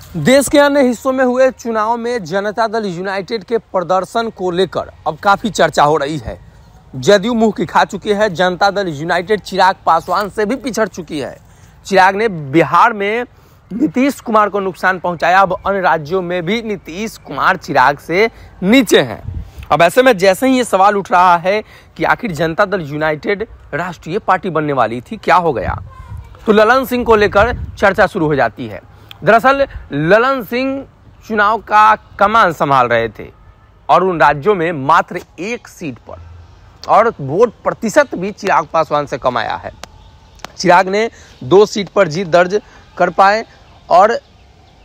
देश के अन्य हिस्सों में हुए चुनाव में जनता दल यूनाइटेड के प्रदर्शन को लेकर अब काफ़ी चर्चा हो रही है। जदयू मुँह की खा चुकी है, जनता दल यूनाइटेड चिराग पासवान से भी पिछड़ चुकी है। चिराग ने बिहार में नीतीश कुमार को नुकसान पहुँचाया, अब अन्य राज्यों में भी नीतीश कुमार चिराग से नीचे हैं। अब ऐसे में जैसे ही ये सवाल उठ रहा है कि आखिर जनता दल यूनाइटेड राष्ट्रीय पार्टी बनने वाली थी, क्या हो गया? तो ललन सिंह को लेकर चर्चा शुरू हो जाती है। दरअसल, ललन सिंह चुनाव का कमान संभाल रहे थे और उन राज्यों में मात्र एक सीट पर, और वोट प्रतिशत भी चिराग पासवान से कम आया है। चिराग ने दो सीट पर जीत दर्ज कर पाए और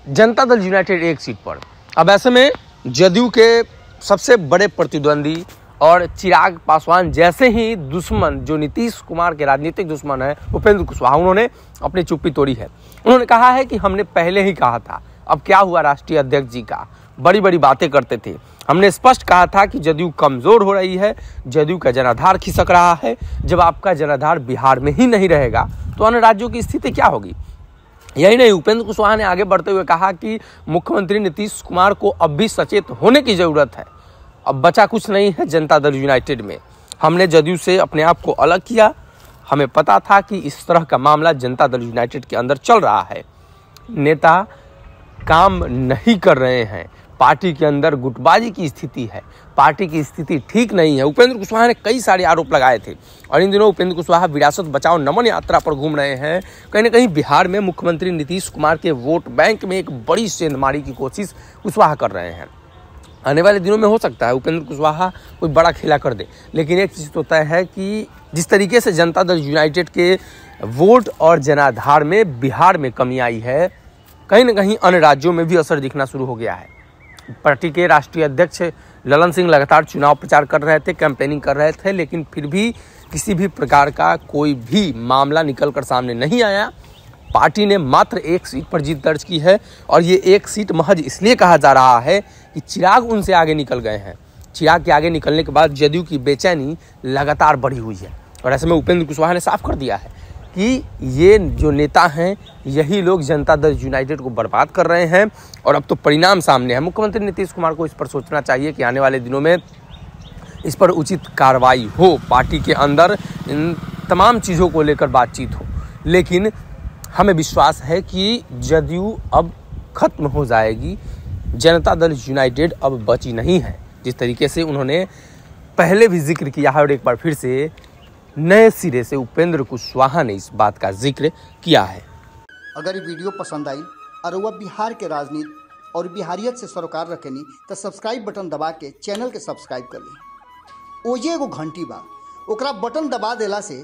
जनता दल यूनाइटेड एक सीट पर। अब ऐसे में जदयू के सबसे बड़े प्रतिद्वंदी और चिराग पासवान जैसे ही दुश्मन, जो नीतीश कुमार के राजनीतिक दुश्मन है, उपेंद्र कुशवाहा, उन्होंने अपनी चुप्पी तोड़ी है। उन्होंने कहा है कि हमने पहले ही कहा था, अब क्या हुआ राष्ट्रीय अध्यक्ष जी का? बड़ी बड़ी बातें करते थे। हमने स्पष्ट कहा था कि जदयू कमज़ोर हो रही है, जदयू का जनाधार खिसक रहा है, जब आपका जनाधार बिहार में ही नहीं रहेगा तो अन्य राज्यों की स्थिति क्या होगी? यही नहीं, उपेंद्र कुशवाहा ने आगे बढ़ते हुए कहा कि मुख्यमंत्री नीतीश कुमार को अब भी सचेत होने की ज़रूरत है। अब बचा कुछ नहीं है जनता दल यूनाइटेड में। हमने जदयू से अपने आप को अलग किया। हमें पता था कि इस तरह का मामला जनता दल यूनाइटेड के अंदर चल रहा है। नेता काम नहीं कर रहे हैं। पार्टी के अंदर गुटबाजी की स्थिति है। पार्टी की स्थिति ठीक नहीं है। उपेंद्र कुशवाहा ने कई सारे आरोप लगाए थे। और इन दिनों उपेंद्र कुशवाहा विरासत बचाओ नमन यात्रा पर घूम रहे हैं। कहीं ना कहीं बिहार में मुख्यमंत्री नीतीश कुमार के वोट बैंक में एक बड़ी सेंधमारी की कोशिश कुशवाहा कर रहे हैं। आने वाले दिनों में हो सकता है, उपेंद्र कुशवाहा कोई बड़ा खेला कर दे। लेकिन एक चीज़ तो तय है कि जिस तरीके से जनता दल यूनाइटेड के वोट और जनाधार में बिहार में कमी आई है, कहीं ना कहीं अन्य राज्यों में भी असर दिखना शुरू हो गया है। पार्टी के राष्ट्रीय अध्यक्ष ललन सिंह लगातार चुनाव प्रचार कर रहे थे, कैंपेनिंग कर रहे थे, लेकिन फिर भी किसी भी प्रकार का कोई भी मामला निकल कर सामने नहीं आया। पार्टी ने मात्र एक सीट पर जीत दर्ज की है और ये एक सीट महज इसलिए कहा जा रहा है कि चिराग उनसे आगे निकल गए हैं। चिराग के आगे निकलने के बाद जदयू की बेचैनी लगातार बढ़ी हुई है। और ऐसे में उपेंद्र कुशवाहा ने साफ़ कर दिया है कि ये जो नेता हैं, यही लोग जनता दल यूनाइटेड को बर्बाद कर रहे हैं। और अब तो परिणाम सामने है। मुख्यमंत्री नीतीश कुमार को इस पर सोचना चाहिए कि आने वाले दिनों में इस पर उचित कार्रवाई हो, पार्टी के अंदर इन तमाम चीज़ों को लेकर बातचीत हो। लेकिन हमें विश्वास है कि जदयू अब खत्म हो जाएगी। जनता दल यूनाइटेड अब बची नहीं है। जिस तरीके से उन्होंने पहले भी ज़िक्र किया है और एक बार फिर से नए सिरे से उपेंद्र कुशवाहा ने इस बात का ज़िक्र किया है। अगर ये वीडियो पसंद आई और वह बिहार के राजनीति और बिहारियत से सरोकार रखेनी तो सब्सक्राइब बटन दबा के चैनल के सब्सक्राइब कर ली। ओजे एगो घंटी बा। ओकरा बटन दबा देला से